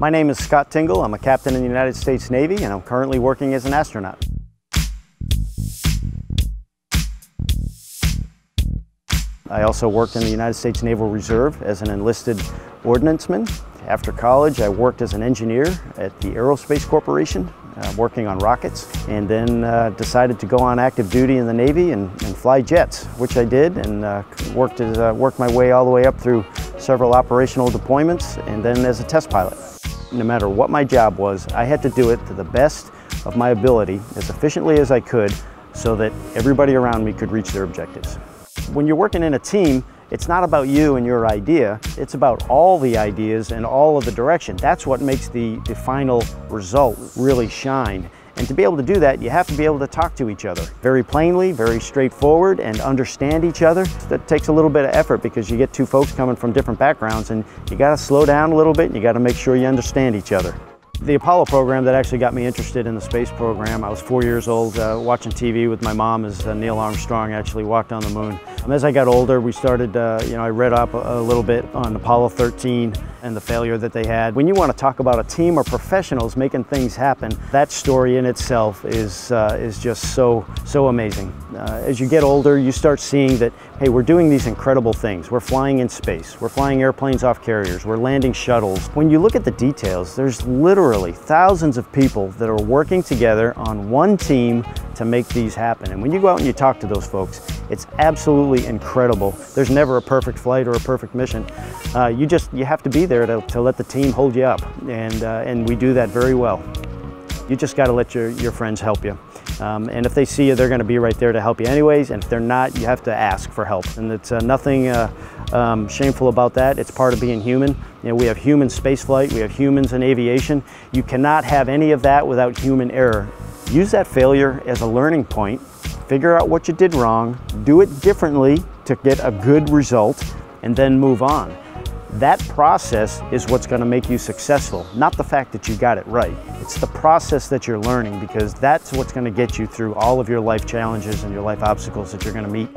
My name is Scott Tingle. I'm a captain in the United States Navy and I'm currently working as an astronaut. I also worked in the United States Naval Reserve as an enlisted ordnanceman. After college, I worked as an engineer at the Aerospace Corporation, uh, working on rockets, and then uh, decided to go on active duty in the Navy and, and fly jets, which I did, and uh, worked, as, uh, worked my way all the way up through several operational deployments, and then as a test pilot. No matter what my job was, I had to do it to the best of my ability, as efficiently as I could, so that everybody around me could reach their objectives. When you're working in a team, it's not about you and your idea, it's about all the ideas and all of the direction. That's what makes the, the final result really shine. And to be able to do that, you have to be able to talk to each other very plainly, very straightforward, and understand each other. That takes a little bit of effort because you get two folks coming from different backgrounds and you got to slow down a little bit and you got to make sure you understand each other. The Apollo program that actually got me interested in the space program, I was four years old uh, watching TV with my mom as uh, Neil Armstrong actually walked on the moon. Um, as I got older, we started, uh, you know, I read up a, a, little bit on Apollo 13 and the failure that they had. When you want to talk about a team of professionals making things happen, that story in itself is, uh, is just so, so amazing. Uh, as you get older, you start seeing that, hey, we're doing these incredible things. We're flying in space. We're flying airplanes off carriers. We're landing shuttles. When you look at the details, there's literally thousands of people that are working together on one team to make these happen. And when you go out and you talk to those folks, it's absolutely incredible. There's never a perfect flight or a perfect mission. Uh, you just, you have to be there to, to let the team hold you up. And, uh, and we do that very well. You just got to let your, your friends help you. Um, and if they see you, they're going to be right there to help you anyways. And if they're not, you have to ask for help. And it's uh, nothing uh, um, shameful about that. It's part of being human. You know, we have human spaceflight, we have humans in aviation. You cannot have any of that without human error. Use that failure as a learning point. Figure out what you did wrong, do it differently to get a good result, and then move on. That process is what's going to make you successful, not the fact that you got it right. It's the process that you're learning because that's what's going to get you through all of your life challenges and your life obstacles that you're going to meet.